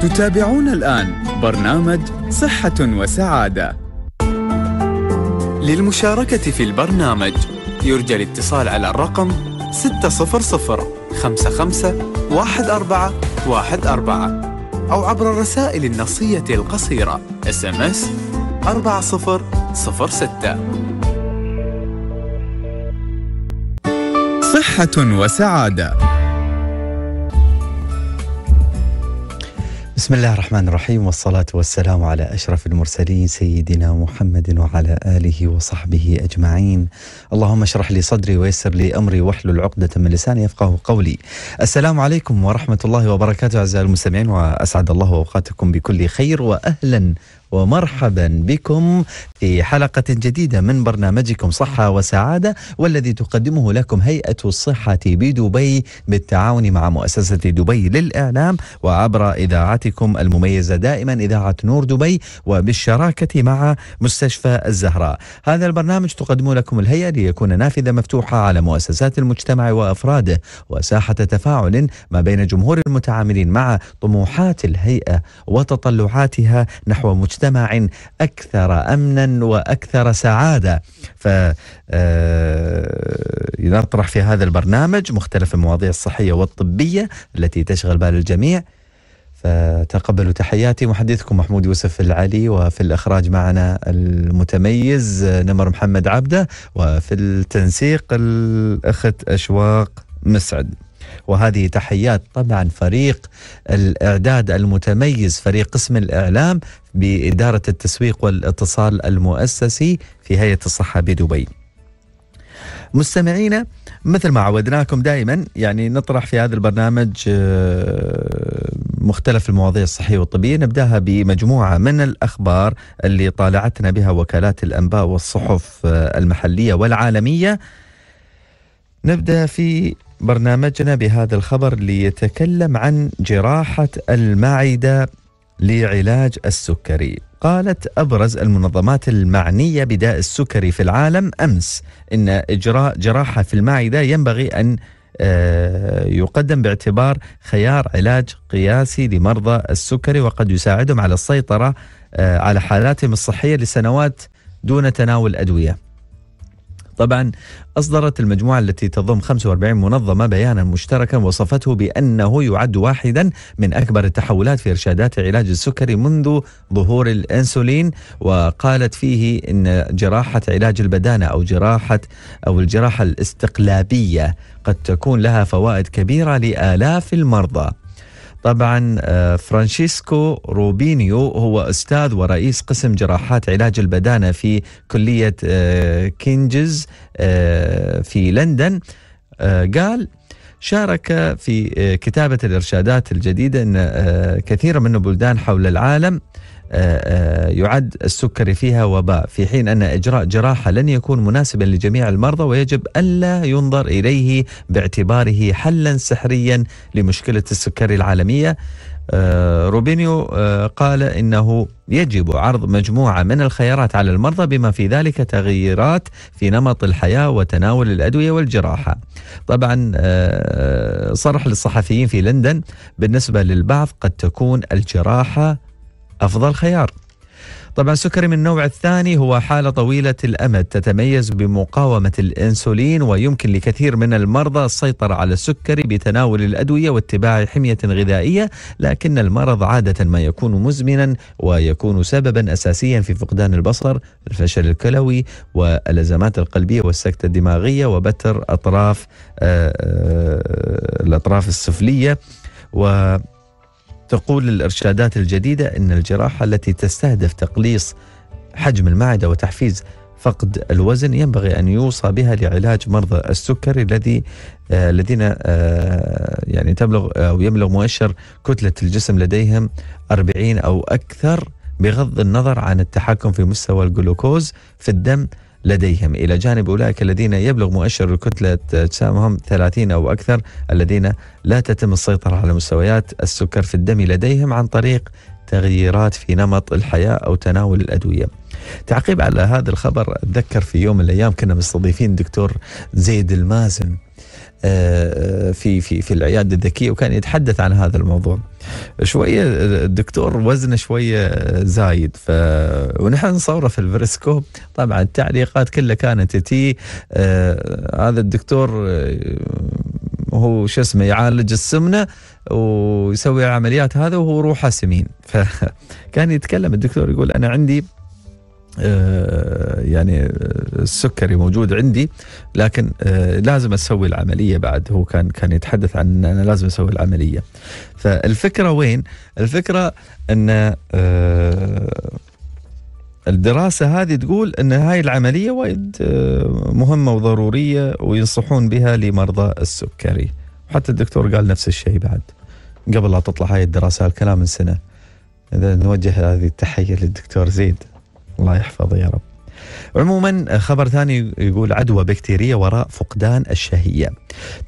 تتابعون الآن برنامج صحة وسعادة. للمشاركة في البرنامج يرجى الاتصال على الرقم 600 55 14 14 أو عبر الرسائل النصية القصيرة SMS 4006 صحة وسعادة. بسم الله الرحمن الرحيم والصلاة والسلام على أشرف المرسلين سيدنا محمد وعلى آله وصحبه أجمعين. اللهم اشرح لي صدري ويسر لي أمري واحلل عقدة من لساني يفقه قولي. السلام عليكم ورحمة الله وبركاته أعزائي المستمعين وأسعد الله أوقاتكم بكل خير وأهلا ومرحبا بكم في حلقة جديدة من برنامجكم صحة وسعادة والذي تقدمه لكم هيئة الصحة بدبي بالتعاون مع مؤسسة دبي للإعلام وعبر إذاعتكم المميزة دائما إذاعة نور دبي وبالشراكة مع مستشفى الزهراء. هذا البرنامج تقدمه لكم الهيئة ليكون نافذة مفتوحة على مؤسسات المجتمع وأفراده وساحة تفاعل ما بين جمهور المتعاملين مع طموحات الهيئة وتطلعاتها نحو مجتمع مجتمع أكثر أمنا وأكثر سعادة. ف نطرح في هذا البرنامج مختلف المواضيع الصحية والطبية التي تشغل بال الجميع. فتقبلوا تحياتي محدثكم محمود يوسف العلي وفي الإخراج معنا المتميز نمر محمد عبده وفي التنسيق الأخت أشواق مسعد. وهذه تحيات طبعا فريق الإعداد المتميز فريق قسم الإعلام بإدارة التسويق والاتصال المؤسسي في هيئة الصحة بدبي. مستمعينا مثل ما عودناكم دائما يعني نطرح في هذا البرنامج مختلف المواضيع الصحية والطبية نبدأها بمجموعة من الأخبار اللي طالعتنا بها وكالات الأنباء والصحف المحلية والعالمية. نبدأ في برنامجنا بهذا الخبر ليتكلم عن جراحة المعدة لعلاج السكري. قالت أبرز المنظمات المعنية بداء السكري في العالم أمس إن إجراء جراحة في المعدة ينبغي أن يقدم باعتبار خيار علاج قياسي لمرضى السكري وقد يساعدهم على السيطرة على حالاتهم الصحية لسنوات دون تناول أدوية. طبعا أصدرت المجموعة التي تضم 45 منظمة بيانا مشتركا وصفته بأنه يعد واحدا من أكبر التحولات في إرشادات علاج السكري منذ ظهور الأنسولين وقالت فيه أن جراحة علاج البدانة أو جراحة أو الجراحة الاستقلابية قد تكون لها فوائد كبيرة لآلاف المرضى. طبعا فرانشيسكو روبينيو هو أستاذ ورئيس قسم جراحات علاج البدانة في كلية كينجز في لندن. قال شارك في كتابة الإرشادات الجديدة إن كثير من البلدان حول العالم يعد السكري فيها وباء في حين أن إجراء جراحة لن يكون مناسبا لجميع المرضى ويجب ألا ينظر إليه باعتباره حلا سحريا لمشكلة السكري العالمية. روبينيو قال إنه يجب عرض مجموعة من الخيارات على المرضى بما في ذلك تغييرات في نمط الحياة وتناول الأدوية والجراحة. طبعا صرح للصحفيين في لندن بالنسبة للبعض قد تكون الجراحة أفضل خيار. طبعا السكري من النوع الثاني هو حالة طويلة الأمد تتميز بمقاومة الإنسولين ويمكن لكثير من المرضى السيطرة على السكري بتناول الأدوية واتباع حمية غذائية لكن المرض عادة ما يكون مزمنا ويكون سببا أساسيا في فقدان البصر الفشل الكلوي والأزمات القلبية والسكتة الدماغية وبتر أطراف الأطراف السفلية و تقول الإرشادات الجديدة أن الجراحة التي تستهدف تقليص حجم المعدة وتحفيز فقد الوزن ينبغي أن يوصى بها لعلاج مرضى السكري الذي آه الذين آه يعني تبلغ أو يبلغ مؤشر كتلة الجسم لديهم 40 أو أكثر بغض النظر عن التحكم في مستوى الجلوكوز في الدم لديهم. إلى جانب أولئك الذين يبلغ مؤشر الكتلة أجسامهم 30 أو أكثر الذين لا تتم السيطرة على مستويات السكر في الدم لديهم عن طريق تغييرات في نمط الحياة أو تناول الأدوية. تعقيب على هذا الخبر أتذكر في يوم من الأيام كنا مستضيفين دكتور زيد المازن. في في في العيادة الذكية وكان يتحدث عن هذا الموضوع. شوية الدكتور وزنه شوية زايد ف ونحن نصورة في الفريسكوب طبعا التعليقات كلها كانت تي آه هذا الدكتور آه هو شو اسمه يعالج السمنة ويسوي العمليات هذا وهو روحه سمين فكان يتكلم الدكتور يقول أنا عندي آه، يعني آه، السكري موجود عندي لكن آه، لازم أسوي العملية بعد. هو كان كان يتحدث عن إن أنا لازم أسوي العملية. فالفكرة وين؟ الفكرة إن الدراسة هذه تقول أن هاي العملية وايد مهمة وضرورية وينصحون بها لمرضى السكري. حتى الدكتور قال نفس الشيء بعد. قبل لا تطلع هاي الدراسة الكلام من سنة. إذا نوجه هذه التحية للدكتور زيد. الله يحفظه يا رب. عموما خبر ثاني يقول عدوى بكتيرية وراء فقدان الشهية.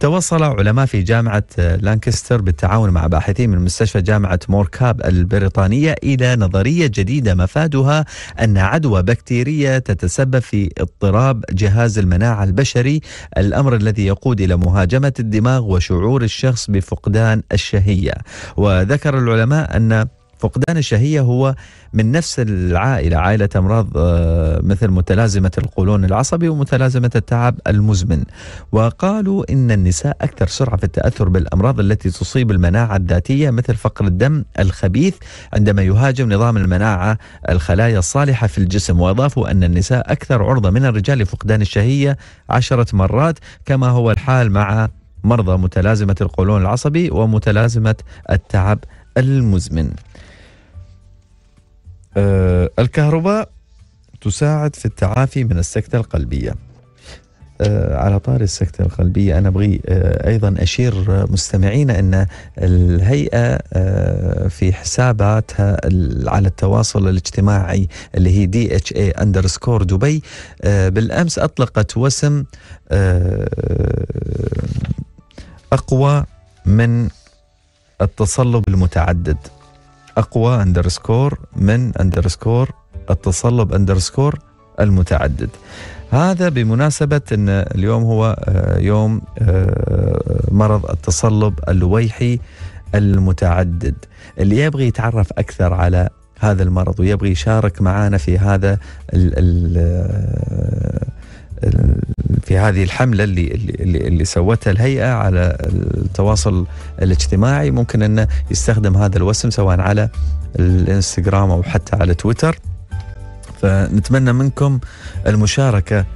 توصل علماء في جامعة لانكستر بالتعاون مع باحثين من مستشفى جامعة موركاب البريطانية إلى نظرية جديدة مفادها أن عدوى بكتيرية تتسبب في اضطراب جهاز المناعة البشري الأمر الذي يقود إلى مهاجمة الدماغ وشعور الشخص بفقدان الشهية. وذكر العلماء أن فقدان الشهية هو من نفس العائلة عائلة أمراض آه، مثل متلازمة القولون العصبي ومتلازمة التعب المزمن. وقالوا إن النساء أكثر سرعة في التأثر بالأمراض التي تصيب المناعة الذاتية مثل فقر الدم الخبيث عندما يهاجم نظام المناعة الخلايا الصالحة في الجسم. وأضافوا أن النساء أكثر عرضة من الرجال لفقدان الشهية عشرة مرات كما هو الحال مع مرضى متلازمة القولون العصبي ومتلازمة التعب المزمن. آه الكهرباء تساعد في التعافي من السكتة القلبية. آه على طار السكتة القلبية أنا أبغي آه أيضا أشير مستمعينا أن الهيئة آه في حساباتها على التواصل الاجتماعي اللي هي DHA underscore دبي بالأمس أطلقت وسم آه أقوى من التصلب المتعدد. أقوى underscore من underscore التصلب underscore المتعدد. هذا بمناسبة أن اليوم هو آه، يوم آه، مرض التصلب اللويحي المتعدد. اللي يبغي يتعرف أكثر على هذا المرض ويبغي يشارك معنا في هذا ال ال في هذه الحملة اللي, اللي, اللي سوتها الهيئة على التواصل الاجتماعي ممكن أنه يستخدم هذا الوسم سواء على الإنستغرام أو حتى على تويتر. فنتمنى منكم المشاركة.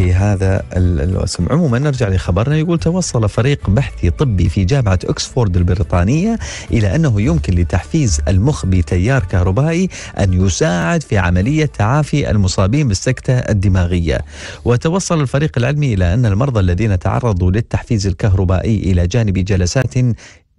في هذا الوسم عموما نرجع لخبرنا. يقول توصل فريق بحثي طبي في جامعة أكسفورد البريطانية إلى أنه يمكن لتحفيز المخ بتيار كهربائي أن يساعد في عملية تعافي المصابين بالسكتة الدماغية. وتوصل الفريق العلمي إلى أن المرضى الذين تعرضوا للتحفيز الكهربائي إلى جانب جلسات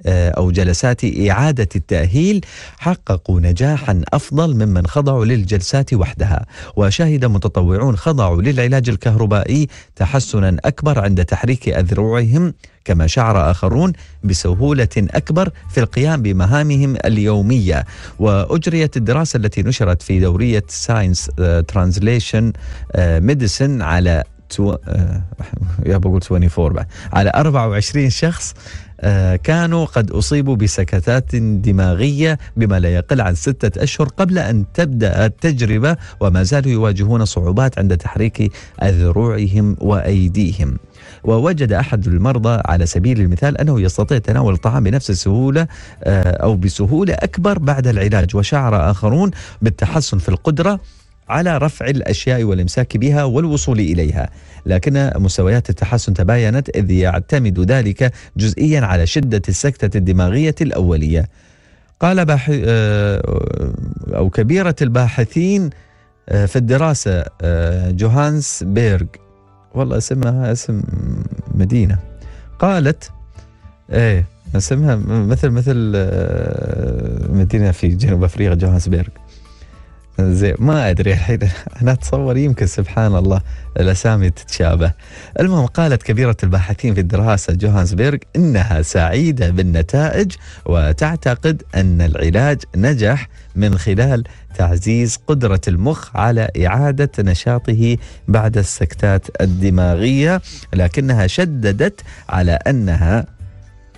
أو جلسات إعادة التأهيل حققوا نجاحا أفضل ممن خضعوا للجلسات وحدها. وشهد متطوعون خضعوا للعلاج الكهربائي تحسنا أكبر عند تحريك أذرعهم كما شعر آخرون بسهولة أكبر في القيام بمهامهم اليومية. وأجريت الدراسة التي نشرت في دورية Science Translational Medicine على تو... آه، يا بقول 24 بعد. على 24 شخص آه، كانوا قد أصيبوا بسكتات دماغية بما لا يقل عن ستة أشهر قبل أن تبدأ التجربة وما زالوا يواجهون صعوبات عند تحريك أذرعهم وأيديهم. ووجد أحد المرضى على سبيل المثال أنه يستطيع تناول الطعام بنفس السهولة آه، أو بسهولة أكبر بعد العلاج وشعر آخرون بالتحسن في القدرة. على رفع الأشياء والإمساك بها والوصول إليها، لكن مستويات التحسن تباينت إذ يعتمد ذلك جزئيا على شدة السكتة الدماغية الأولية. قال باح... آه، أو كبيرة الباحثين آه، في الدراسة آه، جوهانس بيرغ والله اسمها اسم مدينة قالت إيه اسمها مثل مثل مدينة في جنوب أفريقيا جوهانسبرغ زين ما أدري الحين أنا أتصور يمكن سبحان الله الأسامي تتشابه. المهم قالت كبيرة الباحثين في الدراسة جوهانسبرغ إنها سعيدة بالنتائج وتعتقد أن العلاج نجح من خلال تعزيز قدرة المخ على إعادة نشاطه بعد السكتات الدماغية لكنها شددت على أنها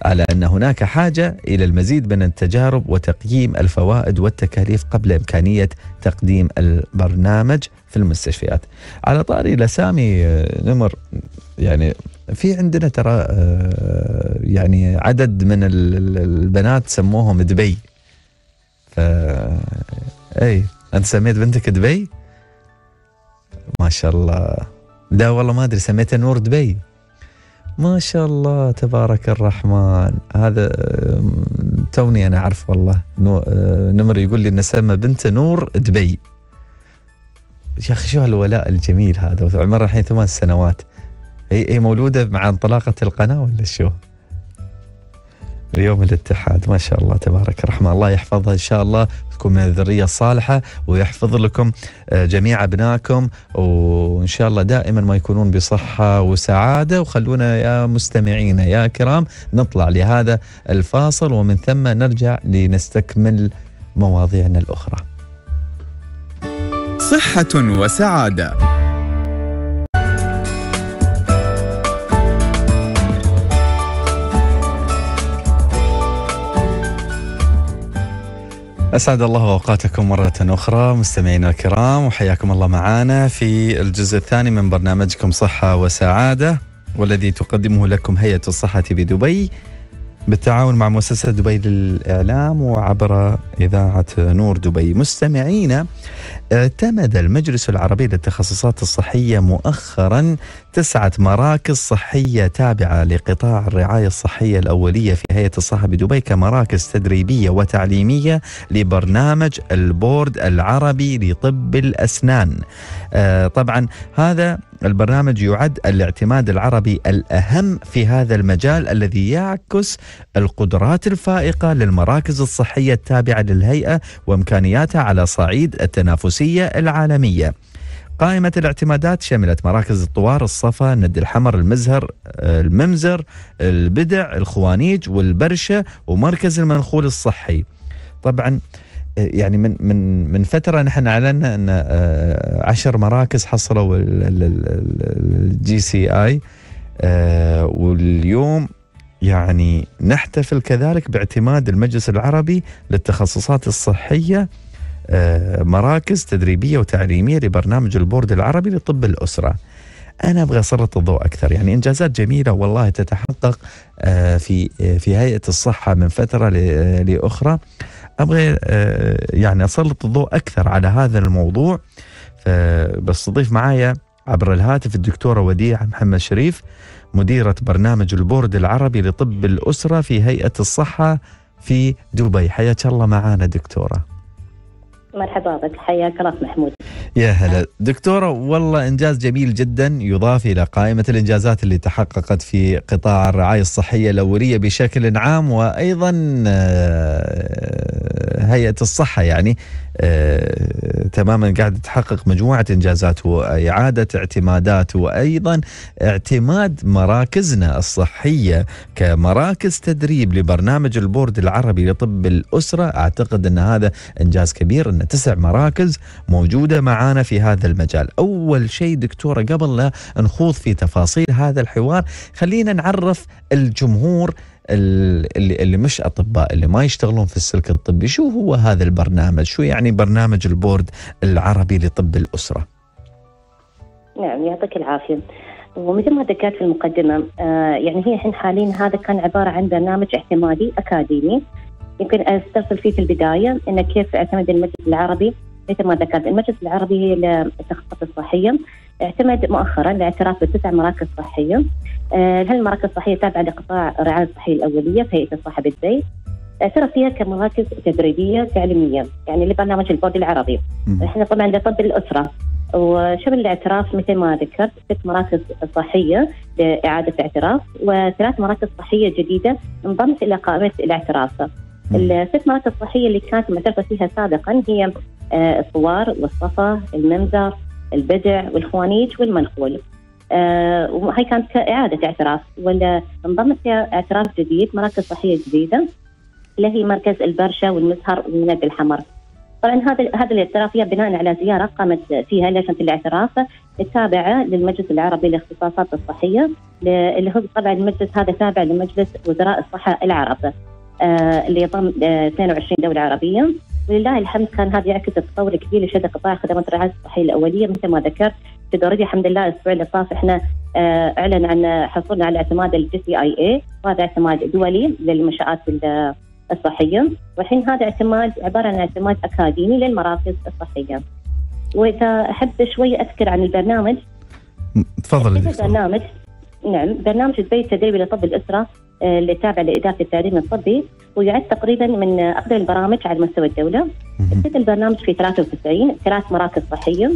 على أن هناك حاجة إلى المزيد من التجارب وتقييم الفوائد والتكاليف قبل إمكانية تقديم البرنامج في المستشفيات. على طاري الاسامي آه، نمر يعني في عندنا ترى آه، يعني عدد من البنات سموهم دبي. ف اي أنت سميت بنتك دبي؟ ما شاء الله لا والله ما أدري سميتها نور دبي ما شاء الله تبارك الرحمن. هذا توني أنا أعرف والله. آه، نمر يقول لي إن سمى بنته نور دبي. يا أخي شو هالولاء الجميل هذا عمرها الحين ثمان سنوات. هي مولودة مع انطلاقة القناة ولا شو؟ اليوم الاتحاد. ما شاء الله تبارك الرحمن. الله يحفظها إن شاء الله تكون من الذرية الصالحة ويحفظ لكم آه، جميع أبنائكم وإن شاء الله دائما ما يكونون بصحة وسعادة. وخلونا يا مستمعينا يا كرام نطلع لهذا الفاصل ومن ثم نرجع لنستكمل مواضيعنا الأخرى. صحة وسعادة. أسعد الله أوقاتكم مرة أخرى مستمعينا الكرام وحياكم الله معنا في الجزء الثاني من برنامجكم صحة وسعادة والذي تقدمه لكم هيئة الصحة بدبي بالتعاون مع مؤسسة دبي للإعلام وعبر إذاعة نور دبي. مستمعين اعتمد المجلس العربي للتخصصات الصحية مؤخرا تسعة مراكز صحية تابعة لقطاع الرعاية الصحية الأولية في هيئة الصحة بدبي كمراكز تدريبية وتعليمية لبرنامج البورد العربي لطب الأسنان. آه طبعا هذا البرنامج يعد الاعتماد العربي الأهم في هذا المجال الذي يعكس القدرات الفائقة للمراكز الصحية التابعة للهيئة وإمكانياتها على صعيد التنافسية العالمية. قائمة الاعتمادات شملت مراكز الطوار الصفا الند الحمر المزهر الممزر البدع الخوانيج والبرشة ومركز المنخول الصحي. طبعا يعني من من من فترة نحن أعلنا أن آه، عشر مراكز حصلوا ال JCI واليوم يعني نحتفل كذلك باعتماد المجلس العربي للتخصصات الصحية آه، مراكز تدريبية وتعليمية لبرنامج البورد العربي لطب الأسرة. أنا أبغى اسلط الضوء أكثر يعني إنجازات جميلة والله تتحقق آه، في في هيئة الصحة من فترة لأخرى أبغى آه، يعني أسلط الضوء أكثر على هذا الموضوع. فبستضيف معايا عبر الهاتف الدكتورة وديعة محمد شريف مديرة برنامج البورد العربي لطب الأسرة في هيئة الصحة في دبي. حياك الله معنا دكتورة. مرحبا بك حياك الله محمود. يا هلا. دكتورة والله إنجاز جميل جدا يضاف إلى قائمة الإنجازات اللي تحققت في قطاع الرعاية الصحية الأولية بشكل عام وأيضا آه، هيئة الصحة يعني. تماما قاعد تحقق مجموعة إنجازات وإعادة اعتمادات وأيضا اعتماد مراكزنا الصحية كمراكز تدريب لبرنامج ال Board العربي لطب الأسرة أعتقد أن هذا إنجاز كبير أن تسع مراكز موجودة معانا في هذا المجال. أول شيء دكتورة قبل لا نخوض في تفاصيل هذا الحوار خلينا نعرف الجمهور اللي اللي مش أطباء اللي ما يشتغلون في السلك الطبي شو هو هذا البرنامج؟ شو يعني برنامج ال Board العربي لطب الأسرة؟ نعم يعطيك العافية. ومثل ما ذكرت في المقدمة آه يعني هي الحين حاليا هذا كان عبارة عن برنامج اعتمادي أكاديمي. يمكن استفصل فيه في البداية انه كيف أعتمد المجلس العربي. مثل ما ذكرت المجلس العربي هي للتخصصات الصحية. اعتمد مؤخرا لاعتراف بتسع مراكز صحية. آه هالمراكز الصحية تابعة لقطاع الرعايه الصحية الأولية في هيئة الصحه بالبيت اعترف فيها كمراكز تدريبية تعليمية يعني لبرنامج البورد العربي. إحنا طبعا لطب الأسرة. وشمل الاعتراف مثل ما ذكرت ست مراكز صحية لإعادة اعتراف وثلاث مراكز صحية جديدة انضمت إلى قائمة الاعتراف. الست مراكز صحيه اللي كانت معترفه فيها سابقا هي آه، الطوار والصفا المنزر البدع والخوانيج والمنخول آه، وهي كانت كإعادة اعتراف ولا انضمت اعتراف جديد مراكز صحية جديدة اللي هي مركز البرشا والمزهر والند الحمر. طبعا هذا هذا الاعتراف بناء على زيارة قامت فيها لجنة الاعتراف التابعة للمجلس العربي للاختصاصات الصحية اللي هو طبعا المجلس هذا تابع لمجلس وزراء الصحة العرب. آه، اللي يضم 22 آه، دولة عربية. ولله الحمد كان هذا يعكس التطور الكبير لشد قطاع خدمات الرعايه الصحيه الأولية. مثل ما ذكرت already الحمد لله الأسبوع اللي طاف إحنا آه، أعلن عن حصولنا على اعتماد ال JCIA وهذا اعتماد دولي للمنشآت الصحية. والحين هذا اعتماد عبارة عن اعتماد أكاديمي للمراكز الصحية. وإذا أحب شوي أذكر عن البرنامج. تفضل البرنامج. نعم برنامج البيت التدريبي لطب الأسرة. اللي تابع لإدارة التعليم الطبي ويعد تقريبا من افضل البرامج على مستوى الدولة. ابتدى البرنامج في 93 ثلاث مراكز صحية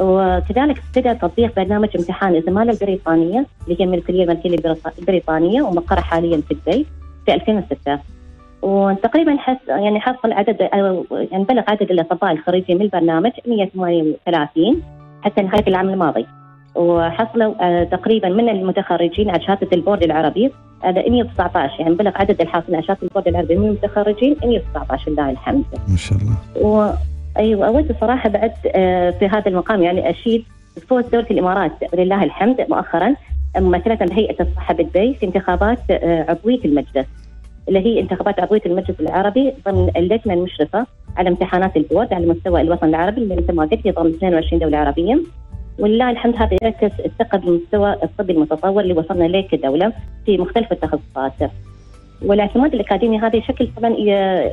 وكذلك ابتدى تطبيق برنامج امتحان الزماله البريطانيه اللي هي من الكليه الملكيه البريطانيه ومقرها حاليا في دبي في 2006. وتقريبا حس يعني حصل عدد يعني بلغ عدد الأطباء الخريجين من البرنامج 138 حتى نهاية العام الماضي وحصلوا آه، تقريبا من المتخرجين على شهاده ال Board العربي هذا 119 يعني بلغ عدد الحاصلين على شهاده ال Board العربي من المتخرجين 119 لله الحمد. ما شاء الله. و... أيوه أود الصراحه بعد آه، في هذا المقام يعني أشيد فوز دولة الإمارات لله الحمد مؤخرا ممثله هيئه الصحة بالدبي في انتخابات آه، عضوية المجلس. اللي هي انتخابات عضوية المجلس العربي ضمن اللجنة المشرفة على امتحانات البورد على مستوى الوطن العربي اللي مثل ما قلت يضم 22 دولة عربية ولله الحمد هذا يعكس الثقة بالمستوى الطبي المتطور اللي وصلنا له كدولة في مختلف التخصصات. والاعتماد الاكاديمي هذا يشكل طبعا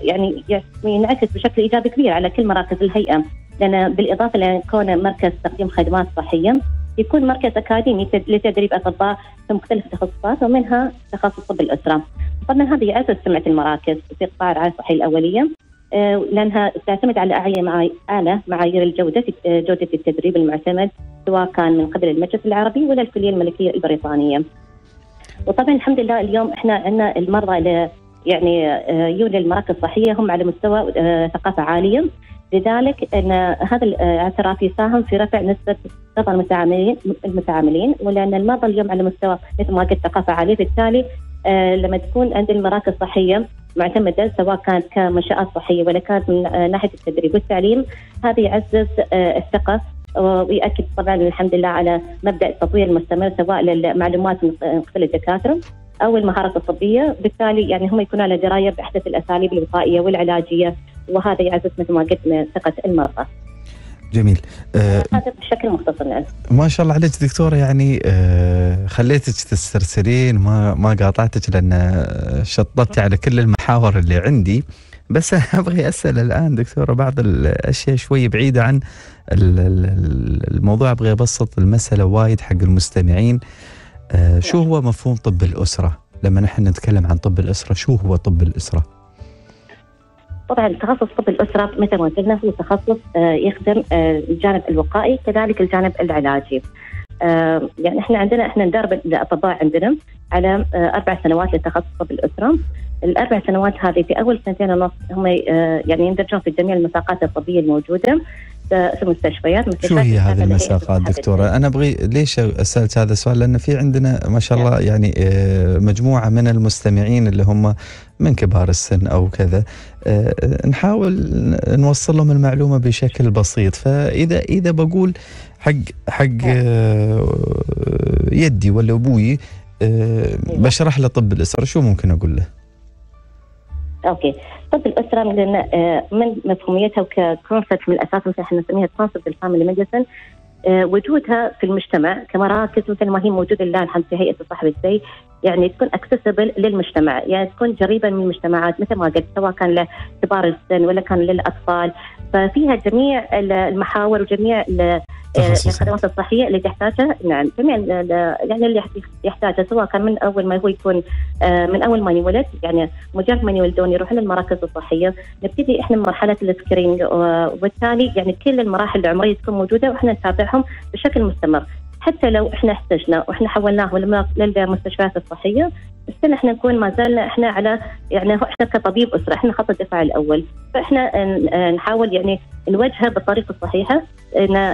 يعني ينعكس بشكل إيجابي كبير على كل مراكز الهيئة لأن بالإضافة لكونه مركز تقديم خدمات صحية يكون مركز أكاديمي لتدريب أطباء في مختلف التخصصات ومنها تخصص طب الأسرة. طبعا هذا يعزز سمعة المراكز في قطاع الرعايه الصحية الأولية لأنها تعتمد على اعلى معايير الجودة آه، جودة التدريب المعتمد سواء كان من قبل المجلس العربي ولا الكلية الملكية البريطانية. وطبعا الحمد لله اليوم إحنا عندنا المرضى يعني آه، يولي المراكز الصحيه هم على مستوى ثقافة عالية لذلك إن هذا الاعتراف يساهم في رفع نسبة رضا المتعاملين المتعاملين ولأن المرضى اليوم على مستوى مثل ما قلت ثقافة عالية بالتالي آه، لما تكون عند المراكز الصحيه معتمدة سواء كانت كمنشآت صحية ولا كانت من آه، ناحية التدريب والتعليم هذا يعزز آه، الثقة ويأكد طبعا الحمد لله على مبدأ التطوير المستمر سواء للمعلومات من قبل الدكاتره أو المهارات الطبية، بالتالي يعني هم يكونوا على درايه بأحدث الأساليب الوقائيه والعلاجية وهذا يعزز مثل ما قلت ثقة المرضى. جميل. آه هذا بشكل مختصر ما شاء الله عليك دكتورة يعني آه خليتك تسترسلين ما ما قاطعتك لأن شطبتي على كل المحاور اللي عندي. بس أبغي أسأل الآن دكتورة بعض الأشياء شوي بعيدة عن الموضوع. أبغي أبسط المسألة وايد حق المستمعين. آه شو نعم. هو مفهوم طب الأسرة؟ لما نحن نتكلم عن طب الأسرة شو هو طب الأسرة؟ طبعا تخصص طب الأسرة مثل ما قلنا هو تخصص آه، يخدم آه، الجانب الوقائي كذلك الجانب العلاجي. آه، يعني إحنا عندنا إحنا ندرب الأطباء عندنا على أربع سنوات لتخصص طب الأسرة. الأربع سنوات هذه في أول سنتين ونص هم يعني يندرجون في جميع المساقات الطبية الموجودة في المستشفيات شو هي هذه المساقات دكتورة؟ أنا ابغي ليش سالت هذا السؤال؟ لأن في عندنا ما شاء الله نعم. يعني مجموعة من المستمعين اللي هم من كبار السن أو كذا آه، نحاول نوصل لهم المعلومة بشكل بسيط فاذا إذا بقول حق حق آه، يدي ولا أبوي آه، بشرح له طب الأسرة شو ممكن أقول له؟ okay طب الأسرة من من مفهوميتها و concept من الأساس مثل إحنا نسميها concept ال family medicine وجودها في المجتمع كمراكز مثل ما هي موجودة الآن في هيئة الصحة بالزي يعني تكون accessible للمجتمع يعني تكون قريبه من المجتمعات مثل ما قلت سواء كان لكبار السن ولا كان للأطفال. ففيها جميع المحاور وجميع الخدمات الصحية اللي تحتاجها. نعم جميع يعني اللي يحتاجها سواء كان من أول ما هو يكون آه، من أول ما يولد يعني مجرد ما يولدون يروحون للمراكز الصحية. نبتدي إحنا من مرحلة ال screening وبالتالي يعني كل المراحل العمرية تكون موجودة وإحنا نتابعهم بشكل مستمر. حتى لو إحنا احتجنا وإحنا حولناه للمستشفيات الصحية السنة إحنا نكون ما زلنا إحنا على يعني إحنا كطبيب أسرة إحنا خط الدفاع الأول فإحنا نحاول يعني نوجهه بالطريقة الصحيحة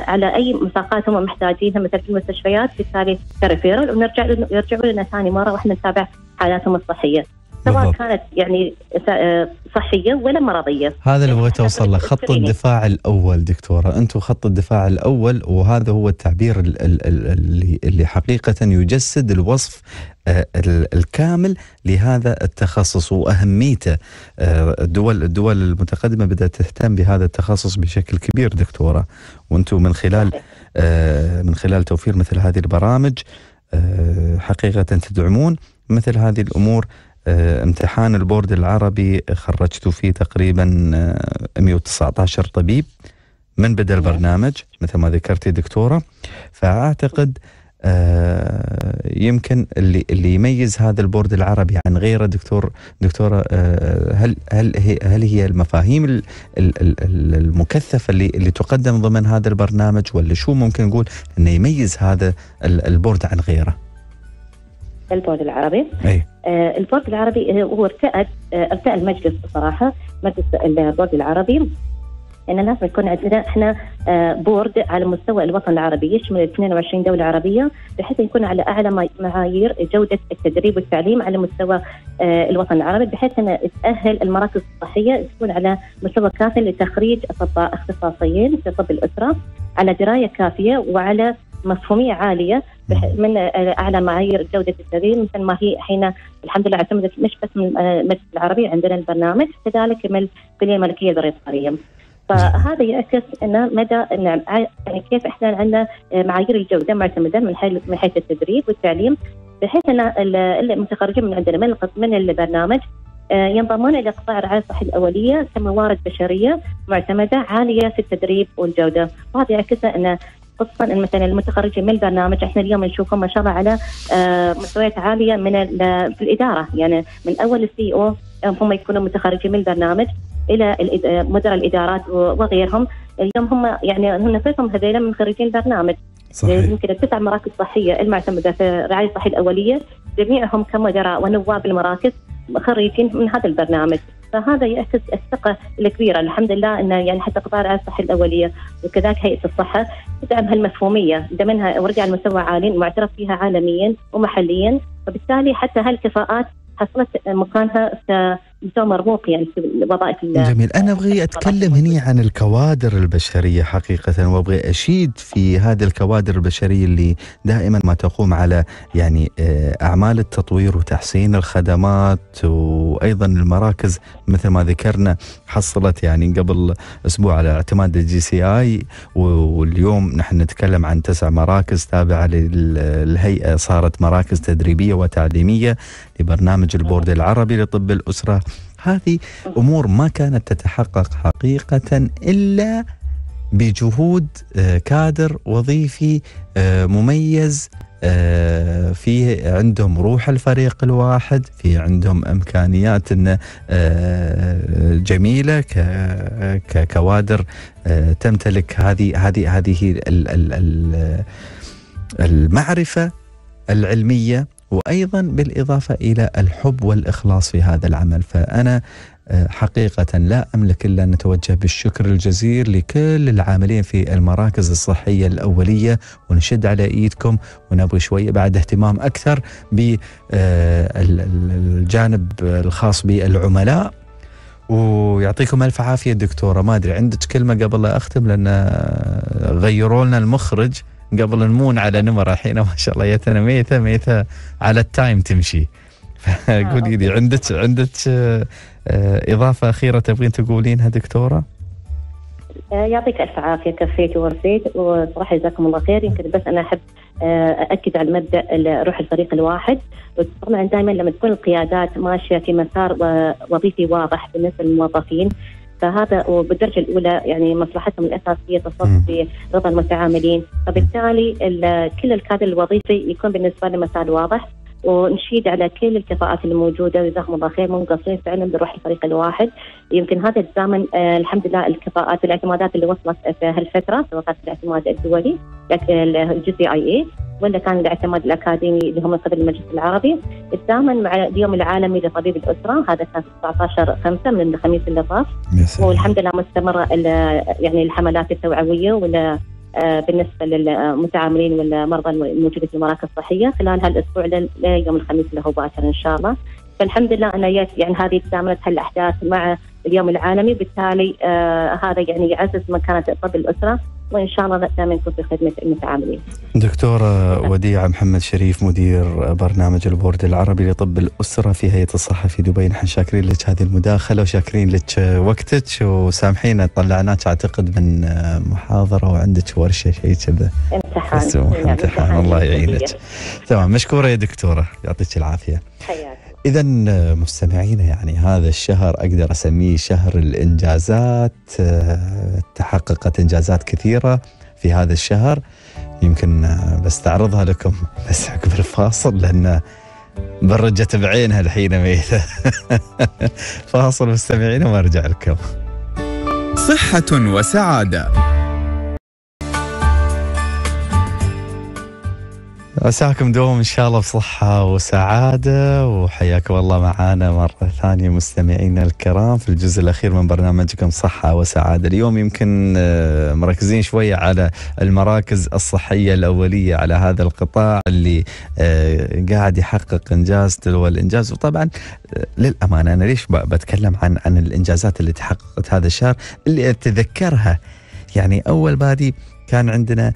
على أي مساقات هم محتاجينها مثل في المستشفيات بالتالي كريفيرال ونرجع يرجعوا لنا ثاني مرة وإحنا نتابع حالاتهم الصحية. سواء بالضبط. كانت يعني آه، صحية ولا مرضية. هذا اللي بغيت أوصل له خط الدفاع الأول دكتورة. أنتم خط الدفاع الأول وهذا هو التعبير اللي اللي حقيقة يجسد الوصف آه، الكامل لهذا التخصص وأهميته. آه، الدول الدول المتقدمة بدأت تهتم بهذا التخصص بشكل كبير دكتورة. وأنتم من خلال من خلال توفير مثل هذه البرامج حقيقة تدعمون مثل هذه الأمور امتحان البورد العربي خرجتوا فيه تقريبا 119 آه، طبيب من بدا. البرنامج مثل ما ذكرتي دكتورة فأعتقد آه يمكن اللي اللي يميز هذا البورد العربي عن غيره دكتور دكتورة آه هل هل هي هل هي المفاهيم المكثفة اللي اللي تقدم ضمن هذا البرنامج ولا شو ممكن نقول إنه يميز هذا البورد عن غيره؟ البورد العربي أي. آه البورد العربي هو ارتأت آه ارتأى المجلس بصراحة مجلس البورد العربي إن لازم يكون عندنا إحنا آه بورد على مستوى الوطن العربي يشمل 22 دولة عربية بحيث يكون على أعلى معايير جودة التدريب والتعليم على مستوى آه الوطن العربي بحيث ان تاهل المراكز الصحية تكون على مستوى كافٍ لتخريج أطباء اختصاصيين في طب الأسرة على دراية كافية وعلى مفهومية عالية. من أعلى معايير جودة التدريب. مثل ما هي حين الحمد لله اعتمدت مش بس من المجلس العربي عندنا البرنامج. كذلك من الكلية الملكية البريطانيه. فهذا يعكس إن مدى إن يعني كيف إحنا عندنا معايير الجودة معتمدة من حيث من حيث التدريب والتعليم. بحيث إن المتخرجين من عندنا من من البرنامج آه، ينضمون إلى قطاع الرعايه الصحيه الأولية كموارد بشرية معتمدة عالية في التدريب والجودة، وهذا يعكس إن خصوصا مثلا المتخرجين من البرنامج إحنا اليوم نشوفهم ما شاء الله على آه، مستويات عالية من في الإدارة. يعني من أول السي أو هم يكونوا متخرجين من البرنامج إلى مدراء الإدارات وغيرهم. اليوم هم يعني هم نفسهم هذيلا من خريجين البرنامج. صحيح. يمكن التسع مراكز صحيه المعتمدة في الرعايه الصحيه الأولية. جميعهم كمدراء ونواب المراكز خريجين من هذا البرنامج. فهذا يعكس الثقة الكبيرة. الحمد لله انه يعني حتى قطاع الرعايه الصحية الأولية وكذلك هيئة الصحة تدعم هالمفهومية. ضمنها ورجع المستوى عالي معترف فيها عالميا ومحليا فبالتالي حتى هالكفاءات حصلت مكانها مستوى مرموق يعني في الوظائف جميل. أنا أبغي أتكلم هني عن الكوادر البشرية حقيقة. وابغي أشيد في هذه الكوادر البشرية اللي دائما ما تقوم على يعني آه، أعمال التطوير وتحسين الخدمات وأيضا المراكز مثل ما ذكرنا حصلت يعني قبل أسبوع على اعتماد ال JCI واليوم نحن نتكلم عن تسع مراكز تابعة للهيئة. صارت مراكز تدريبية وتعليمية لبرنامج البورد العربي لطب الأسرة. هذه أمور ما كانت تتحقق حقيقة إلا بجهود آه، كادر وظيفي آه، مميز آه، في عندهم روح الفريق الواحد في عندهم إمكانيات جميلة ككوادر تمتلك هذه هذه هذه المعرفة العلمية. وأيضا بالإضافة إلى الحب والإخلاص في هذا العمل. فأنا آه، حقيقة لا أملك إلا أن نتوجه بالشكر الجزيل لكل العاملين في المراكز الصحية الأولية ونشد على إيدكم ونبغي شوية بعد اهتمام أكثر بالجانب آه، الخاص بالعملاء. ويعطيكم ألف عافية دكتورة. ما أدري عندك كلمة قبل لا أختم؟ لأن آه، غيروا لنا المخرج. قبل نمون على نمرة الحين ما شاء الله يتنا ميتة ميتة على ال time تمشي. فقولي لي عندك عندك آه، إضافة أخيرة تبغين تقولينها دكتورة؟ آه، يعطيك ألف عافية كفيت ووفيت وصراحة جزاكم الله خير. يمكن بس أنا أحب آه، اكد على مبدأ روح الفريق الواحد. طبعا دائما لما تكون القيادات ماشية في مسار وظيفي واضح بالنسبة للموظفين فهذا وبالدرجة الأولى يعني مصلحتهم الأساسية تصب برضا المتعاملين. فبالتالي كل الكادر الوظيفي يكون بالنسبة له مسار واضح. ونشيد على كل الكفاءات الموجوده جزاهم الله خير مو مقصرين فعلا بنروح الفريق الواحد. يمكن هذا الزمن آه الحمد لله الكفاءات والاعتمادات اللي وصلت في هالفترة سواء كانت الاعتماد الدولي ال JCI ولا كان الاعتماد الأكاديمي اللي هو من قبل المجلس العربي. تزامن مع اليوم العالمي لطبيب الأسرة هذا كان 19 5 من الخميس اللي طاف. والحمد لله مستمرة يعني الحملات التوعوية ولا آه، بالنسبة للمتعاملين والمرضى الموجودين في المراكز الصحية خلال هالأسبوع ليوم الخميس اللي هو باكر إن شاء الله. فالحمد لله أنا يعني هذه تزامنت هالأحداث مع اليوم العالمي بالتالي آه هذا يعني يعزز مكانة طب الأسرة وإن شاء الله دائما يكون في خدمه المتعاملين. دكتوره وديعه محمد شريف مدير برنامج البورد العربي لطب الأسرة في هيئة الصحة في دبي نحن شاكرين لك هذه المداخلة وشاكرين لك وقتك وسامحينا طلعناك أعتقد من محاضرة وعندك ورشة شيء كذا. امتحان امتحان الله يعينك. تمام مشكورة يا دكتورة يعطيك العافية. حياك. إذا مستمعينا يعني هذا الشهر أقدر أسميه شهر الإنجازات تحققت إنجازات كثيرة في هذا الشهر. يمكن بستعرضها لكم بس عقب الفاصل لأن برجت بعينها الحين ميتة فاصل مستمعينا وأرجع لكم. صحة وسعادة. عساكم دوم إن شاء الله بصحة وسعادة وحياكم الله معانا مرة ثانية مستمعينا الكرام في الجزء الأخير من برنامجكم صحة وسعادة. اليوم يمكن آه، مركزين شوية على المراكز الصحية الأولية على هذا القطاع اللي آه، قاعد يحقق إنجاز تلو الإنجاز. وطبعا آه، للأمانة أنا ليش بتكلم عن عن الإنجازات اللي تحققت هذا الشهر؟ اللي أتذكرها يعني أول بادي كان عندنا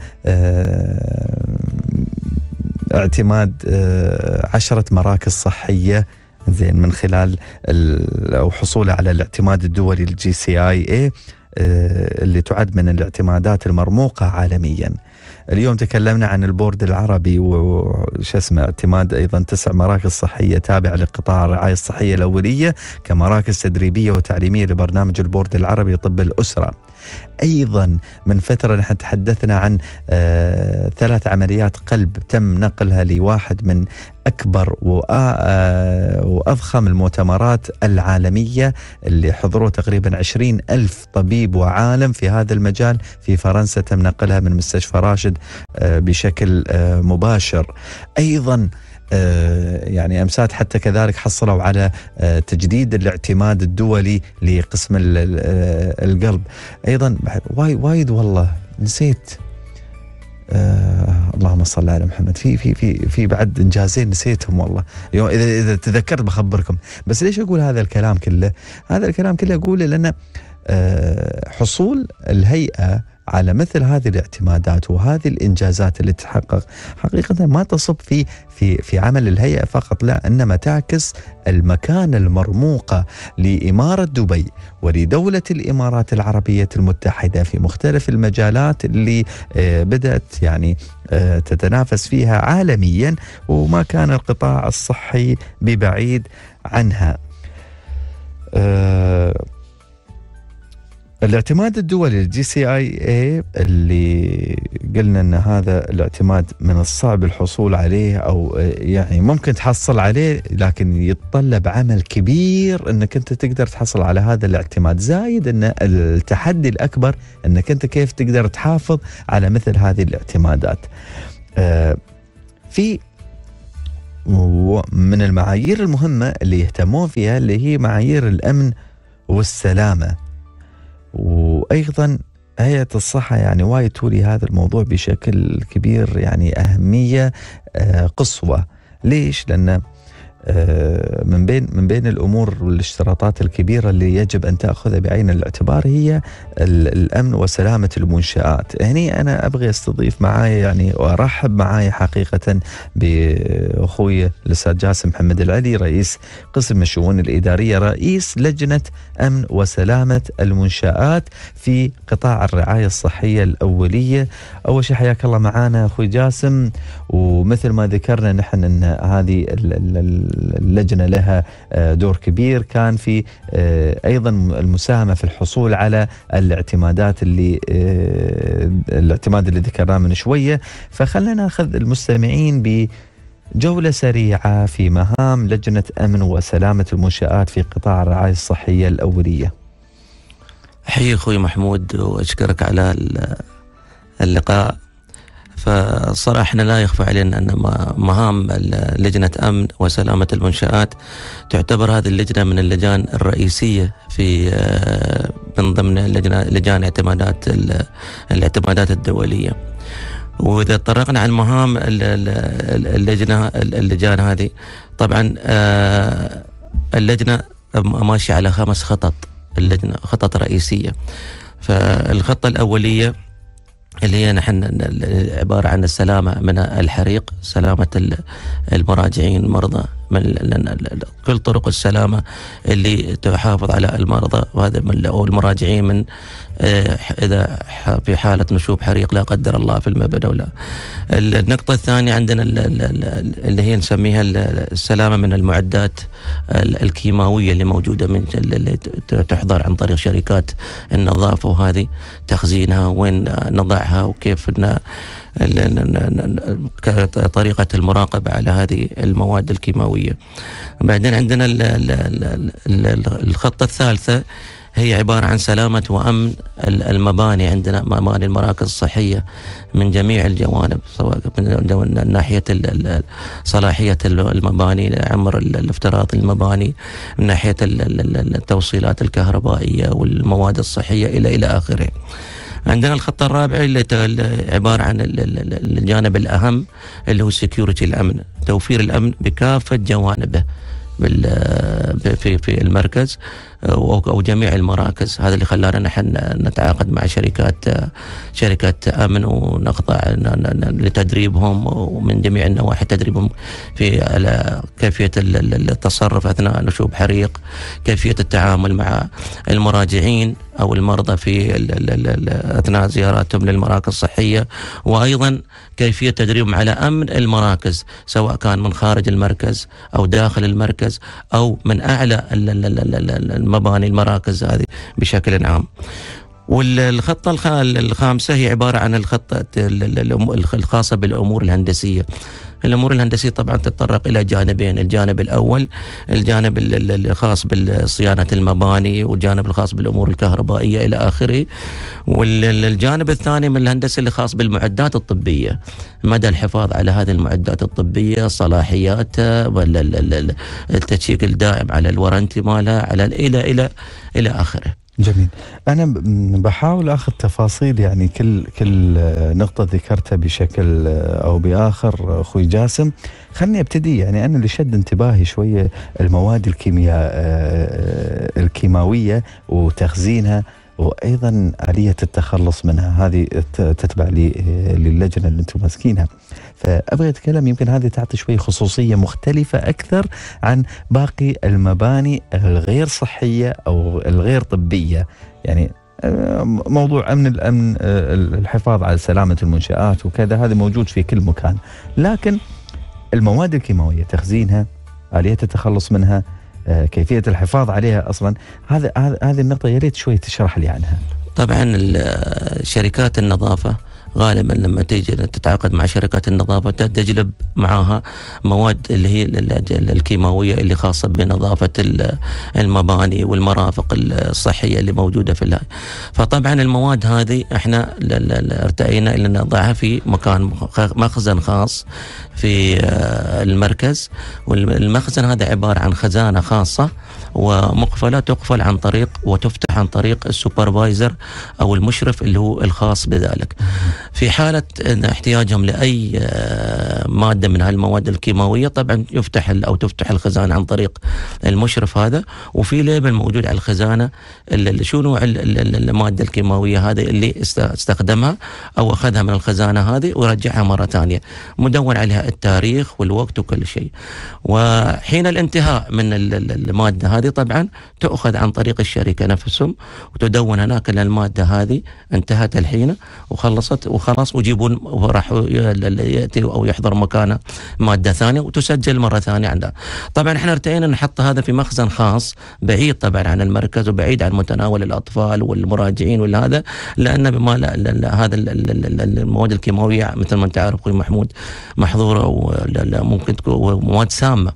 اعتماد آه، عشرة مراكز صحية زين من خلال أو حصوله على الاعتماد الدولي لل JCI اللي تعد من الاعتمادات المرموقة عالميا. اليوم تكلمنا عن البورد العربي وش اسمه اعتماد أيضا تسع مراكز صحية تابعه لقطاع الرعاية الصحية الأولية كمراكز تدريبية وتعليمية لبرنامج البورد العربي لطب الأسرة. أيضا من فترة نحن تحدثنا عن آه ثلاث عمليات قلب تم نقلها لواحد من أكبر وأضخم المؤتمرات العالمية اللي حضروا تقريبا عشرين ألف طبيب وعالم في هذا المجال في فرنسا تم نقلها من مستشفى راشد بشكل مباشر. أيضا يعني أمسات حتى كذلك حصلوا على تجديد الاعتماد الدولي لقسم القلب. أيضا وايد والله نسيت. آه اللهم صل على محمد. في في في في بعد إنجازين نسيتهم والله. اذا إذا تذكرت بخبركم. بس ليش أقول هذا الكلام كله؟ هذا الكلام كله أقوله لأن آه حصول الهيئة على مثل هذه الاعتمادات وهذه الإنجازات اللي تتحقق حقيقة ما تصب في في في عمل الهيئة فقط لا إنما تعكس المكانه المرموقه لإمارة دبي ولدولة الإمارات العربية المتحدة في مختلف المجالات اللي آه، بدأت يعني آه، تتنافس فيها عالميا وما كان القطاع الصحي ببعيد عنها. الاعتماد الدولي ال JCI اللي قلنا إن هذا الاعتماد من الصعب الحصول عليه أو يعني ممكن تحصل عليه لكن يتطلب عمل كبير إنك أنت تقدر تحصل على هذا الاعتماد زايد إن التحدي الأكبر إنك أنت كيف تقدر تحافظ على مثل هذه الاعتمادات. آه، في من المعايير المهمة اللي يهتمون فيها اللي هي معايير الأمن والسلامة. وأيضا هيئة الصحة يعني وايد تولي هذا الموضوع بشكل كبير يعني أهمية آه، قصوى ليش؟ لأن آه، من بين من بين الأمور والاشتراطات الكبيرة اللي يجب أن تاخذها بعين الاعتبار هي الأمن وسلامة المنشآت، هني أنا أبغي أستضيف معاي يعني وأرحب معاي حقيقة بأخوي الأستاذ جاسم محمد العلي رئيس قسم الشؤون الإدارية رئيس لجنة أمن وسلامة المنشآت في قطاع الرعاية الصحية الأولية، أول شيء حياك الله معانا أخوي جاسم ومثل ما ذكرنا نحن إن هذه اللجنة لها آه، دور كبير. كان في آه، أيضا المساهمة في الحصول على الاعتمادات اللي آه، الاعتماد اللي ذكرناه من شوية. فخلنا نأخذ المستمعين ب جولة سريعة في مهام لجنة أمن وسلامة المنشآت في قطاع الرعاية الصحية الأولية. أحيي أخوي محمود وأشكرك على اللقاء. فصراحة إحنا لا يخفى علينا أن مهام لجنة أمن وسلامة المنشآت تعتبر هذه اللجنة من اللجان الرئيسية في آه، من ضمن لجان اعتمادات الاعتمادات الدولية. وإذا طرقنا عن مهام اللجنة اللجان هذه طبعا آه، اللجنة ماشية على خمس خطط اللجنة خطط رئيسية. فالخطة الأولية اللي هي نحن عبارة عن السلامة من الحريق سلامة المراجعين المرضى كل طرق السلامة اللي تحافظ على المرضى وهذا من المراجعين من آه، إذا في حالة نشوب حريق لا قدر الله في المبنى ولا. النقطة الثانية عندنا اللي هي نسميها السلامة من المعدات الكيماوية اللي موجودة من اللي تحضر عن طريق شركات النظافة وهذه تخزينها وين نضعها وكيف طريقة المراقبة على هذه المواد الكيماوية بعدين عندنا الخطة الثالثة هي عبارة عن سلامة وأمن المباني عندنا مباني المراكز الصحية من جميع الجوانب سواء من ناحية صلاحية المباني عمر الافتراضي المباني من ناحية التوصيلات الكهربائية والمواد الصحية إلى إلى آخره عندنا الخط الرابع اللي عبارة عن الجانب الأهم اللي هو سكيورتي الأمن توفير الأمن بكافة جوانبه في في المركز. أو جميع المراكز. هذا اللي خلانا نحن نتعاقد مع شركات شركات أمن ونخضع لتدريبهم ومن جميع النواحي. تدريبهم في كيفية التصرف أثناء نشوب حريق كيفية التعامل مع المراجعين أو المرضى في أثناء زياراتهم للمراكز الصحية. وأيضا كيفية تدريبهم على أمن المراكز سواء كان من خارج المركز أو داخل المركز أو من أعلى المباني المراكز هذه بشكل عام. والخطة الخامسة هي عبارة عن الخطة الخاصة بالأمور الهندسية الأمور الهندسية طبعا تتطرق إلى جانبين، الجانب الأول الجانب الخاص بصيانه المباني والجانب الخاص بالأمور الكهربائية إلى آخره. والجانب الثاني من الهندسة اللي خاص بالمعدات الطبية، مدى الحفاظ على هذه المعدات الطبية، صلاحياتها، التشيك الدائم على الورنتي مالها، على إلى إلى إلى آخره. جميل. أنا بحاول أخذ تفاصيل يعني كل كل نقطة ذكرتها بشكل أو بآخر أخوي جاسم. خلني أبتدي يعني أنا اللي شد انتباهي شوية المواد الكيمياء الكيماوية وتخزينها. وأيضا آلية التخلص منها هذه تتبع للجنة اللي أنتم ماسكينها. فأبغى أتكلم يمكن هذه تعطي شوي خصوصية مختلفة أكثر عن باقي المباني الغير صحية أو الغير طبية. يعني آه، موضوع أمن الأمن آه، الحفاظ على سلامة المنشآت وكذا هذا موجود في كل مكان. لكن المواد الكيماوية تخزينها آلية التخلص منها آه، كيفية الحفاظ عليها أصلا. هذه النقطة يا ريت شوي تشرح لي عنها. طبعا شركات النظافة غالبا لما تيجي تتعاقد مع شركات النظافة تجلب معها مواد اللي هي الكيماوية اللي خاصة بنظافة المباني والمرافق الصحية اللي موجودة في فطبعا المواد هذه إحنا ارتئينا أن نضعها في مكان مخزن خاص في آه، المركز. والمخزن هذا عبارة عن خزانة خاصة ومقفله تقفل عن طريق وتفتح عن طريق ال supervisor أو المشرف اللي هو الخاص بذلك. في حالة إن احتياجهم لأي آه، مادة من هالمواد الكيماوية طبعا يفتح أو تفتح الخزانة عن طريق المشرف هذا وفي label موجود على الخزانة اللي شو نوع المادة الكيماوية هذه اللي استخدمها أو أخذها من الخزانة هذه ورجعها مرة ثانية مدون عليها التاريخ والوقت وكل شيء. وحين الانتهاء من المادة هذه طبعا تؤخذ عن طريق الشركة نفسهم وتدون هناك إن المادة هذه انتهت الحين وخلصت وخلاص ويجيبون وراح يأتي أو يحضر مكانه مادة ثانية وتسجل مرة ثانية عندها. طبعا إحنا ارتئينا نحط هذا في مخزن خاص بعيد طبعا عن المركز وبعيد عن متناول الأطفال والمراجعين وهذا لأن بما لا لا لا هذا المواد الكيماوية مثل ما أنت عارف أخوي محمود محظورة وممكن تكون مواد سامة.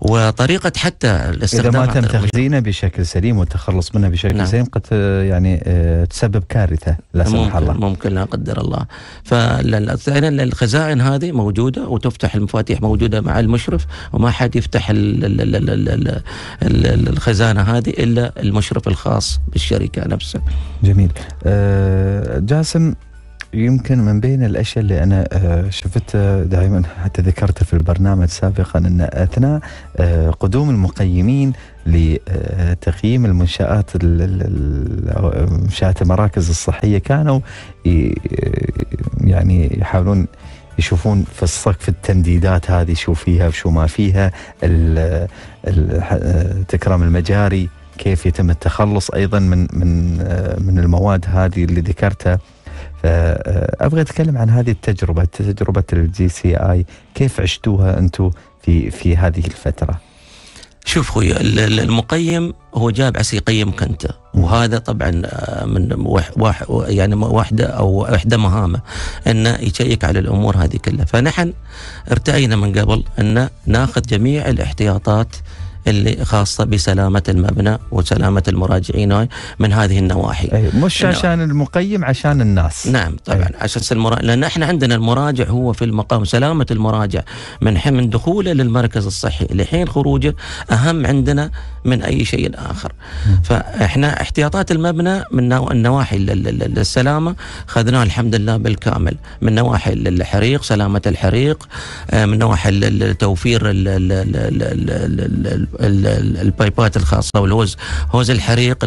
وطريقة حتى الاستخدام إذا ما تم تخزينه بشكل سليم والتخلص منه بشكل نعم. سليم قد يعني آه، تسبب كارثة لا سمح الله. ممكن لا قدر الله. فالخزائن هذه موجودة وتفتح المفاتيح موجودة مع المشرف وما حد يفتح الخزانة هذه إلا المشرف الخاص بالشركة نفسها. جميل. أه جاسم يمكن من بين الأشياء اللي أنا آه، شفت دائما حتى ذكرت في البرنامج سابقا إن أثناء آه، قدوم المقيمين لتقييم المنشآت منشآت المراكز الصحية كانوا يعني يحاولون يشوفون في السقف التمديدات هذه شو فيها وشو ما فيها تكرم المجاري كيف يتم التخلص أيضا من من آه، من المواد هذه اللي ذكرتها. فأبغى أتكلم عن هذه التجربة تجربة ال JCI كيف عشتوها أنتم في في هذه الفترة؟ شوف خوي المقيم هو جاب عسى يقيمك أنت. وهذا طبعا آه، من واحد يعني واحدة أو إحدى مهامة انه يشيك على الأمور هذه كلها. فنحن ارتأينا من قبل أن ناخذ جميع الاحتياطات اللي خاصة بسلامة المبنى وسلامة المراجعين من هذه النواحي. أي مش عشان المقيم عشان الناس. نعم طبعا عشان المراجع لأن إحنا عندنا المراجع هو في المقام سلامة المراجع من من دخوله للمركز الصحي لحين خروجه أهم عندنا من أي شيء آخر. فإحنا احتياطات المبنى من النواحي للسلامة خذناها الحمد لله بالكامل. من نواحي الحريق سلامة الحريق آه، من نواحي توفير ال pipe ات الخاصة وال hose hose الحريق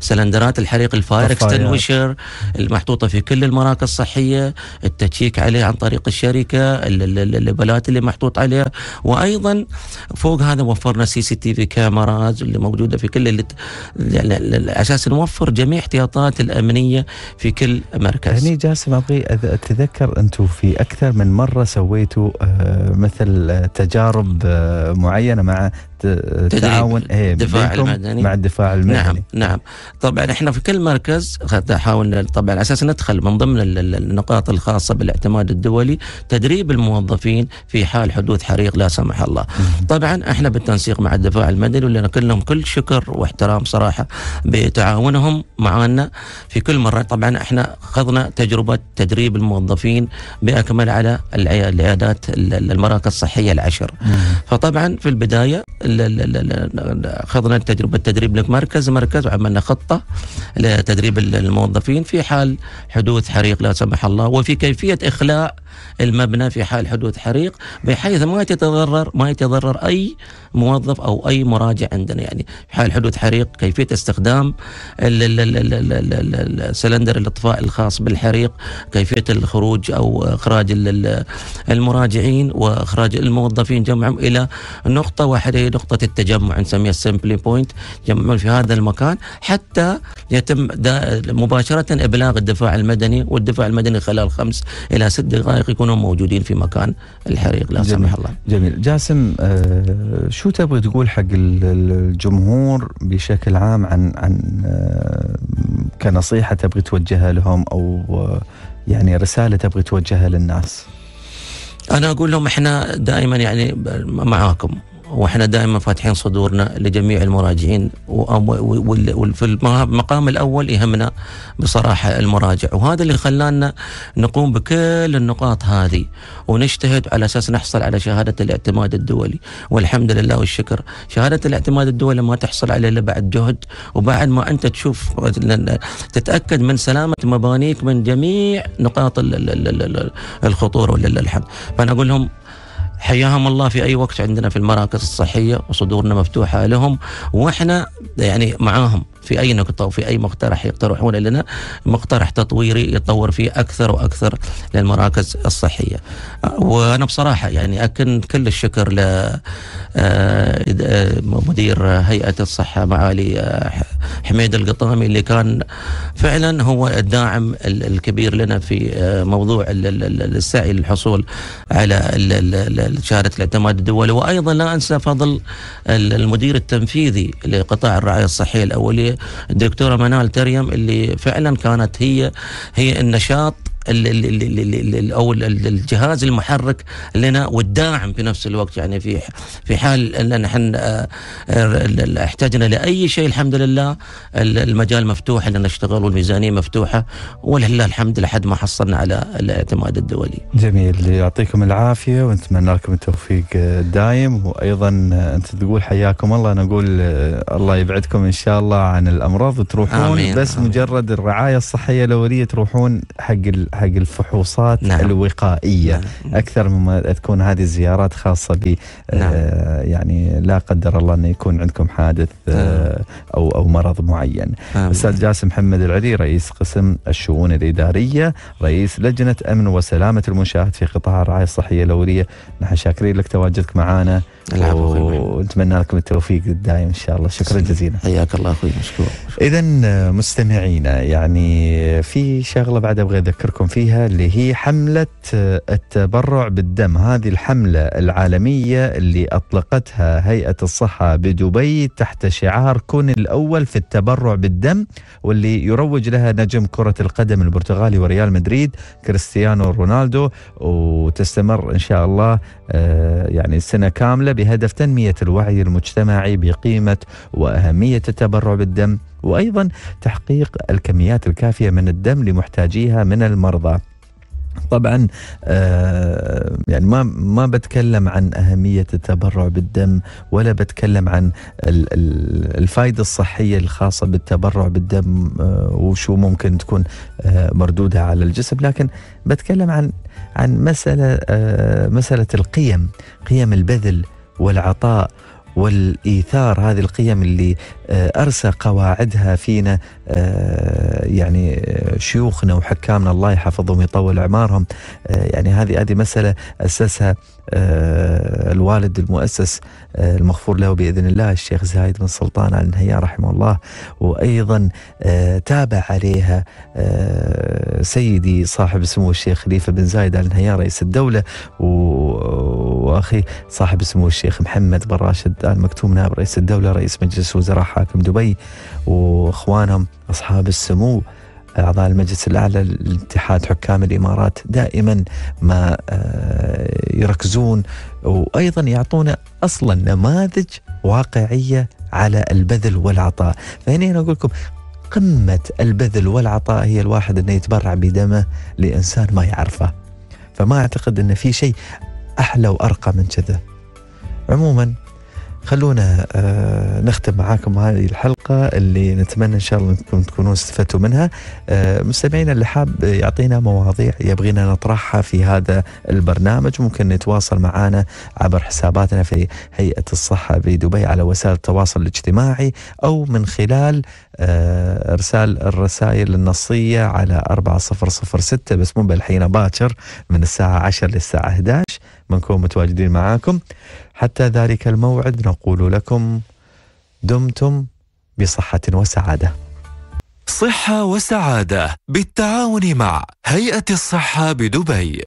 سلندرات الحريق ال fire extinguisher المحطوطة في كل المراكز الصحية ال check عليه عن طريق الشركة ال label ات اللي محطوط عليها وأيضا فوق هذا وفرنا CCTV cameras اللي موجودة في كل اللي على أساس نوفر جميع احتياطات الأمنية في كل مركز. هني جاسم أبغي أتذكر أنتم في أكثر من مرة سويتوا آه، مثل تجارب آه، معينة مع تعاون إيه الدفاع المدني. مع الدفاع المدني. نعم. نعم طبعا إحنا في كل مركز حاولنا طبعا على أساس ندخل من ضمن النقاط الخاصة بالاعتماد الدولي تدريب الموظفين في حال حدوث حريق لا سمح الله. طبعا إحنا بالتنسيق مع الدفاع المدني واللي لهم كل شكر واحترام صراحة بتعاونهم معنا في كل مرة. طبعا إحنا أخذنا تجربة تدريب الموظفين بأكمل على العيادات المراكز الصحية العشر. فطبعا في البداية أخذنا تجربه تدريب لك مركز مركز وعملنا خطة لتدريب الموظفين في حال حدوث حريق لا سمح الله وفي كيفية إخلاء المبنى في حال حدوث حريق بحيث ما يتضرر ما يتضرر أي موظف أو أي مراجع عندنا. يعني في حال حدوث حريق كيفية استخدام سلندر الاطفاء الخاص بالحريق كيفية الخروج أو إخراج المراجعين وإخراج الموظفين جمعهم إلى نقطة واحدة هي نقطة التجمع نسميها ال assembly point يجمعون في هذا المكان حتى يتم مباشرة إبلاغ الدفاع المدني والدفاع المدني خلال خمس إلى ست دقائق يكونوا موجودين في مكان الحريق لا سمح الله. جميل، جاسم آه شو تبغي تقول حق الجمهور بشكل عام عن عن آه كنصيحة تبغي توجهها لهم أو آه يعني رسالة تبغي توجهها للناس؟ أنا أقول لهم إحنا دائما يعني معاكم وإحنا دائما فاتحين صدورنا لجميع المراجعين وفي المقام الأول يهمنا بصراحة المراجع. وهذا اللي خلانا نقوم بكل النقاط هذه ونجتهد على أساس نحصل على شهادة الاعتماد الدولي. والحمد لله والشكر. شهادة الاعتماد الدولي ما تحصل عليه إلا بعد جهد وبعد ما أنت تشوف تتأكد من سلامة مبانيك من جميع نقاط الخطورة ولله الحمد فأنا أقول لهم حياهم الله في أي وقت عندنا في المراكز الصحية وصدورنا مفتوحة لهم وإحنا يعني معاهم. في أي نقطة وفي أي مقترح يقترحون لنا مقترح تطويري يتطور فيه أكثر وأكثر للمراكز الصحية. وأنا بصراحة يعني أكن كل الشكر ل آه، مدير هيئة الصحة معالي آه، حميد القطامي اللي كان فعلا هو الداعم الكبير لنا في آه، موضوع السعي للحصول على شهادة الاعتماد الدولي وأيضا لا أنسى فضل المدير التنفيذي لقطاع الرعاية الصحية الاوليه الدكتورة منال تريم اللي فعلا كانت هي هي النشاط أو الجهاز المحرك لنا والداعم في نفس الوقت يعني في في حال ان نحن آه، آه، احتاجنا لأي شيء الحمد لله المجال مفتوح ان نشتغل والميزانية مفتوحة ولله الحمد لحد ما حصلنا على الاعتماد الدولي. جميل يعطيكم العافية ونتمنى لكم التوفيق دايم وأيضا أنت تقول حياكم الله أنا أقول الله يبعدكم إن شاء الله عن الأمراض وتروحون آمين بس آمين. مجرد الرعاية الصحية الأولية تروحون حق حق الفحوصات نعم. الوقائية نعم. أكثر مما تكون هذه الزيارات خاصة ب نعم. آه يعني لا قدر الله انه يكون عندكم حادث آه نعم. أو أو مرض معين. أستاذ جاسم محمد العلي رئيس قسم الشؤون الإدارية، رئيس لجنة أمن وسلامة المنشآت في قطاع الرعاية الصحية الأولية، نحن شاكرين لك تواجدك معنا ونتمنى لكم التوفيق الدائم إن شاء الله. شكرا جزيلا. حياك الله أخوي مشكور اذا مستمعينا يعني في شغلة بعد أبغى أذكركم فيها اللي هي حملة التبرع بالدم. هذه الحملة العالمية اللي أطلقتها هيئة الصحة بدبي تحت شعار كن الأول في التبرع بالدم واللي يروج لها نجم كرة القدم البرتغالي وريال مدريد كريستيانو رونالدو وتستمر إن شاء الله آه، يعني سنة كاملة بهدف تنمية الوعي المجتمعي بقيمة وأهمية التبرع بالدم وأيضا تحقيق الكميات الكافية من الدم لمحتاجيها من المرضى. طبعا آه يعني ما ما بتكلم عن أهمية التبرع بالدم ولا بتكلم عن الفائدة الصحية الخاصة بالتبرع بالدم آه وشو ممكن تكون آه مردودها على الجسم لكن بتكلم عن عن مسألة آه مسألة القيم قيم البذل والعطاء والإيثار هذه القيم اللي آه، أرسى قواعدها فينا آه، يعني شيوخنا وحكامنا الله يحفظهم ويطول أعمارهم. آه، يعني هذه هذه مسألة أسسها الوالد المؤسس المغفور له بإذن الله الشيخ زايد بن سلطان ال نهيان رحمه الله وأيضا تابع عليها سيدي صاحب السمو الشيخ خليفة بن زايد ال نهيان رئيس الدولة واخي صاحب السمو الشيخ محمد بن راشد ال مكتوم نائب رئيس الدولة رئيس مجلس وزراء حاكم دبي وإخوانهم أصحاب السمو أعضاء المجلس الأعلى لاتحاد حكام الإمارات دائما ما آه، يركزون وأيضا يعطونا أصلا نماذج واقعية على البذل والعطاء. فهنا أنا أقول لكم قمة البذل والعطاء هي الواحد إنه يتبرع بدمه لإنسان ما يعرفه. فما أعتقد إن في شيء أحلى وأرقى من كذا. عموما خلونا آه نختم معاكم هذه الحلقة اللي نتمنى إن شاء الله أنكم تكونوا استفدتوا منها. آه مستمعينا اللي حاب يعطينا مواضيع يبغينا نطرحها في هذا البرنامج ممكن يتواصل معنا عبر حساباتنا في هيئة الصحة بدبي على وسائل التواصل الاجتماعي أو من خلال آه إرسال الرسائل النصية على 4006 بس مو بالحين باكر من الساعة 10 للساعة 11 بنكون متواجدين معاكم. حتى ذلك الموعد نقول لكم دمتم بصحة وسعادة. صحة وسعادة بالتعاون مع هيئة الصحة بدبي.